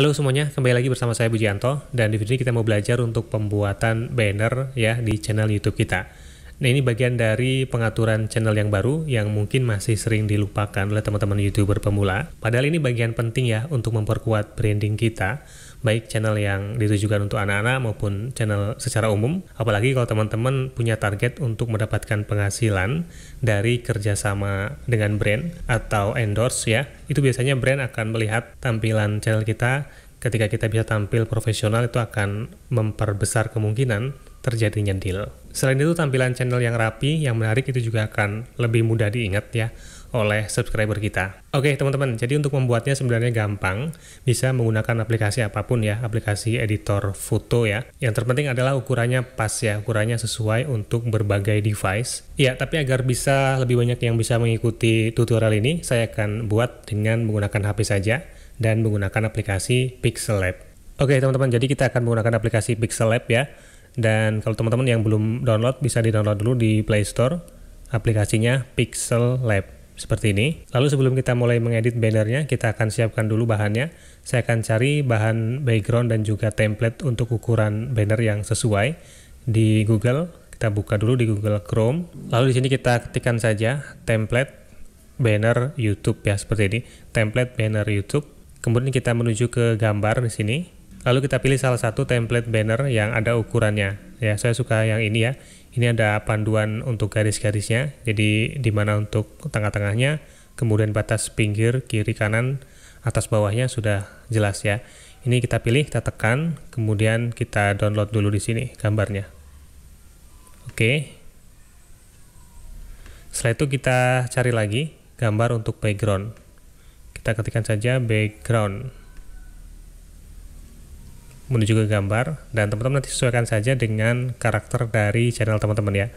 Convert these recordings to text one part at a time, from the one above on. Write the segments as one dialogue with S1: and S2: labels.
S1: Halo semuanya, kembali lagi bersama saya Bujianto dan di video ini kita mau belajar untuk pembuatan banner ya di channel YouTube kita. Nah ini bagian dari pengaturan channel yang baru yang mungkin masih sering dilupakan oleh teman-teman YouTuber pemula. Padahal ini bagian penting ya untuk memperkuat branding kita baik channel yang ditujukan untuk anak-anak maupun channel secara umum. Apalagi kalau teman-teman punya target untuk mendapatkan penghasilan dari kerjasama dengan brand atau endorse ya, itu biasanya brand akan melihat tampilan channel kita ketika kita bisa tampil profesional itu akan memperbesar kemungkinan terjadinya deal. Selain itu tampilan channel yang rapi, yang menarik itu juga akan lebih mudah diingat ya oleh subscriber kita. Oke teman-teman, jadi untuk membuatnya sebenarnya gampang, bisa menggunakan aplikasi apa pun ya, aplikasi editor foto ya. Yang terpenting adalah ukurannya pas ya, ukurannya sesuai untuk berbagai device. Ya, tapi agar bisa lebih banyak yang bisa mengikuti tutorial ini, saya akan buat dengan menggunakan HP saja dan menggunakan aplikasi Pixel Lab. Oke teman-teman, jadi kita akan menggunakan aplikasi Pixel Lab ya. Dan kalau teman-teman yang belum download, bisa di-download dulu di Play Store aplikasinya Pixel Lab seperti ini. Lalu sebelum kita mulai mengedit bannernya, kita akan siapkan dulu bahannya. Saya akan cari bahan background dan juga template untuk ukuran banner yang sesuai di Google. Kita buka dulu di Google Chrome. Lalu di sini kita ketikkan saja template banner YouTube ya seperti ini. Template banner YouTube. Kemudian kita menuju ke gambar di sini. Lalu kita pilih salah satu template banner yang ada ukurannya. Ya, saya suka yang ini ya ini ada panduan untuk garis-garisnya, jadi di mana untuk tengah-tengahnya, kemudian batas pinggir, kiri, kanan, atas bawahnya sudah jelas ya. Ini kita pilih, kita tekan, kemudian kita download dulu di sini gambarnya. Oke. Setelah itu kita cari lagi gambar untuk background. Kita ketikkan saja background menuju ke gambar dan teman-teman nanti sesuaikan saja dengan karakter dari channel teman-teman ya.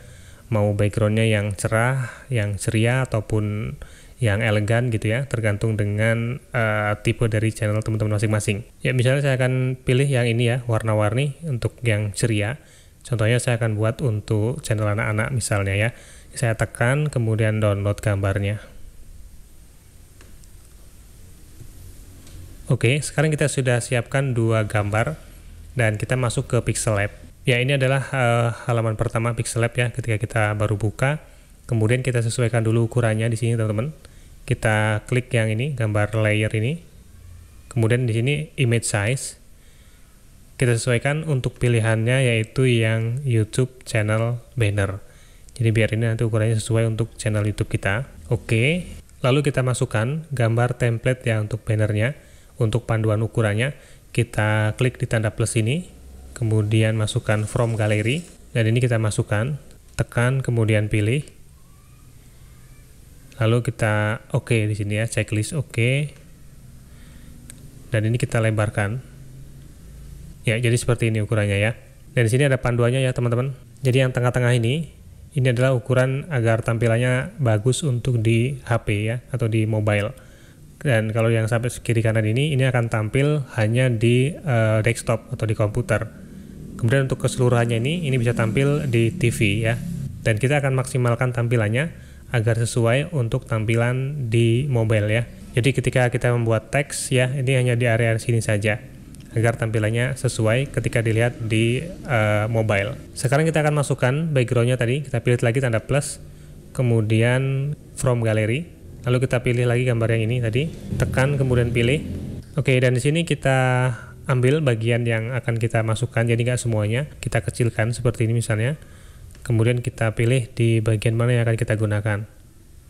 S1: Mau backgroundnya yang cerah, yang ceria ataupun yang elegan gitu ya tergantung dengan uh, tipe dari channel teman-teman masing-masing. Ya misalnya saya akan pilih yang ini ya warna-warni untuk yang ceria. Contohnya saya akan buat untuk channel anak-anak misalnya ya. Saya tekan kemudian download gambarnya Oke, sekarang kita sudah siapkan dua gambar dan kita masuk ke Pixel Lab. Ya, ini adalah uh, halaman pertama Pixel Lab ya ketika kita baru buka. Kemudian kita sesuaikan dulu ukurannya di sini, teman-teman. Kita klik yang ini, gambar layer ini. Kemudian di sini image size. Kita sesuaikan untuk pilihannya yaitu yang YouTube channel banner. Jadi biar ini nanti ukurannya sesuai untuk channel YouTube kita. Oke. Lalu kita masukkan gambar template ya untuk bannernya untuk panduan ukurannya, kita klik di tanda plus ini, kemudian masukkan from gallery, dan ini kita masukkan, tekan, kemudian pilih. Lalu kita oke okay di sini ya, checklist oke. Okay. Dan ini kita lebarkan. Ya, jadi seperti ini ukurannya ya. Dan di sini ada panduannya ya, teman-teman. Jadi yang tengah-tengah ini ini adalah ukuran agar tampilannya bagus untuk di HP ya atau di mobile dan kalau yang sampai kiri kanan ini ini akan tampil hanya di uh, desktop atau di komputer. Kemudian untuk keseluruhannya ini ini bisa tampil di TV ya. Dan kita akan maksimalkan tampilannya agar sesuai untuk tampilan di mobile ya. Jadi ketika kita membuat teks ya ini hanya di area sini saja agar tampilannya sesuai ketika dilihat di uh, mobile. Sekarang kita akan masukkan backgroundnya tadi kita pilih lagi tanda plus kemudian from gallery Lalu kita pilih lagi gambar yang ini tadi, tekan kemudian pilih. Oke, dan di sini kita ambil bagian yang akan kita masukkan, jadi nggak semuanya. Kita kecilkan seperti ini misalnya. Kemudian kita pilih di bagian mana yang akan kita gunakan.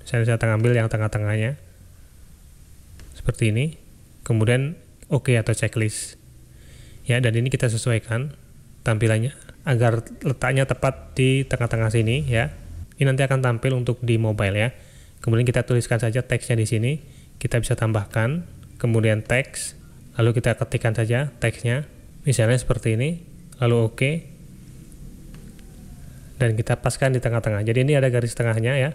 S1: Misalnya saya ambil yang tengah-tengahnya. Seperti ini. Kemudian oke okay atau checklist. Ya, dan ini kita sesuaikan tampilannya agar letaknya tepat di tengah-tengah sini ya. Ini nanti akan tampil untuk di mobile ya. Kemudian kita tuliskan saja teksnya di sini. Kita bisa tambahkan, kemudian teks, lalu kita ketikkan saja teksnya. Misalnya seperti ini, lalu oke. OK. Dan kita paskan di tengah-tengah. Jadi ini ada garis tengahnya ya.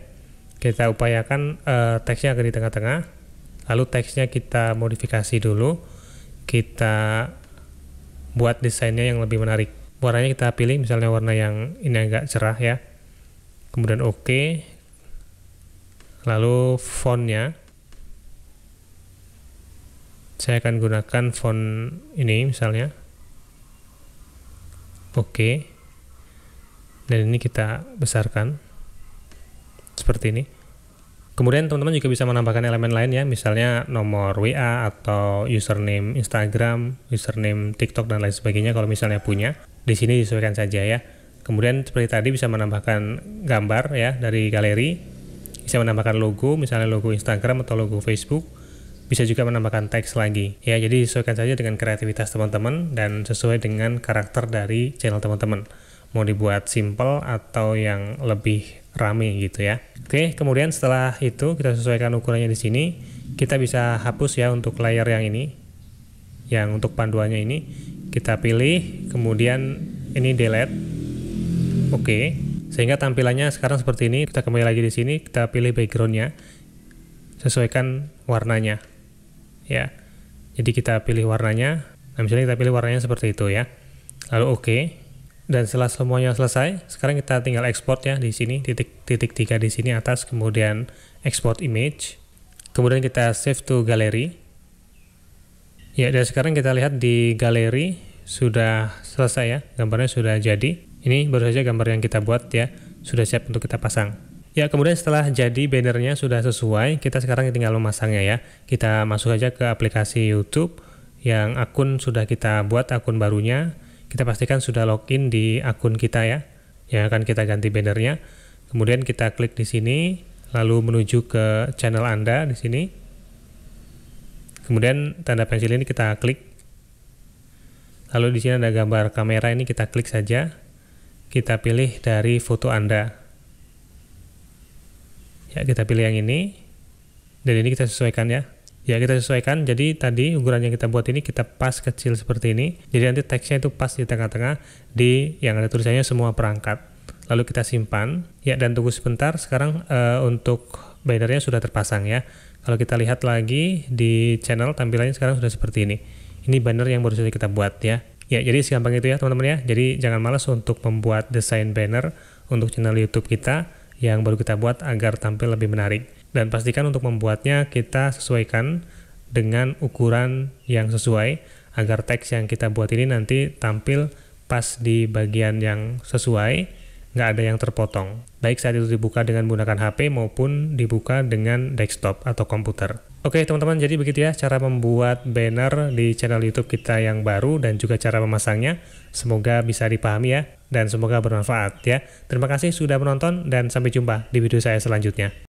S1: Kita upayakan uh, teksnya agar di tengah-tengah. Lalu teksnya kita modifikasi dulu. Kita buat desainnya yang lebih menarik. Warnanya kita pilih misalnya warna yang ini agak cerah ya. Kemudian oke, OK lalu fontnya Saya akan gunakan font ini misalnya. Oke. Dan ini kita besarkan. Seperti ini. Kemudian teman-teman juga bisa menambahkan elemen lain ya, misalnya nomor WA atau username Instagram, username TikTok dan lain sebagainya kalau misalnya punya. Di sini disesuaikan saja ya. Kemudian seperti tadi bisa menambahkan gambar ya dari galeri, bisa menambahkan logo, misalnya logo Instagram atau logo Facebook, bisa juga menambahkan teks lagi. Ya, jadi disesuaikan saja dengan kreativitas teman-teman dan sesuai dengan karakter dari channel teman-teman. Mau dibuat simple atau yang lebih rame gitu ya. Oke, kemudian setelah itu kita sesuaikan ukurannya di sini, kita bisa hapus ya untuk layer yang ini. Yang untuk panduannya ini kita pilih, kemudian ini delete. Oke, sehingga tampilannya sekarang seperti ini. Kita kembali lagi di sini, kita pilih backgroundnya, sesuaikan warnanya. Ya, jadi kita pilih warnanya. Nah, misalnya kita pilih warnanya seperti itu ya. Lalu oke. Okay dan setelah semuanya selesai, sekarang kita tinggal export ya di sini titik titik tiga di sini atas, kemudian export image, kemudian kita save to gallery. Ya, dan sekarang kita lihat di galeri sudah selesai ya, gambarnya sudah jadi. Ini baru saja gambar yang kita buat ya, sudah siap untuk kita pasang. Ya, kemudian setelah jadi bannernya sudah sesuai, kita sekarang tinggal memasangnya ya. Kita masuk aja ke aplikasi YouTube yang akun sudah kita buat akun barunya kita pastikan sudah login di akun kita ya, yang akan kita ganti bannernya. Kemudian kita klik di sini, lalu menuju ke channel Anda di sini. Kemudian tanda pensil ini kita klik. Lalu di sini ada gambar kamera ini kita klik saja. Kita pilih dari foto Anda. Ya, kita pilih yang ini. Dan ini kita sesuaikan ya. Ya kita sesuaikan. Jadi tadi ukuran yang kita buat ini kita pas kecil seperti ini. Jadi nanti teksnya itu pas di tengah-tengah di yang ada tulisannya semua perangkat. Lalu kita simpan. Ya dan tunggu sebentar. Sekarang uh, untuk bannernya sudah terpasang ya. Kalau kita lihat lagi di channel tampilannya sekarang sudah seperti ini. Ini banner yang baru saja kita buat ya ya jadi segampang itu ya teman-teman ya. Jadi jangan malas untuk membuat desain banner untuk channel YouTube kita yang baru kita buat agar tampil lebih menarik. Dan pastikan untuk membuatnya kita sesuaikan dengan ukuran yang sesuai agar teks yang kita buat ini nanti tampil pas di bagian yang sesuai nggak ada yang terpotong. Baik saat itu dibuka dengan menggunakan HP maupun dibuka dengan desktop atau komputer Oke teman-teman jadi begitu ya cara membuat banner di channel YouTube kita yang baru dan juga cara memasangnya. Semoga bisa dipahami ya dan semoga bermanfaat ya. Terima kasih sudah menonton dan sampai jumpa di video saya selanjutnya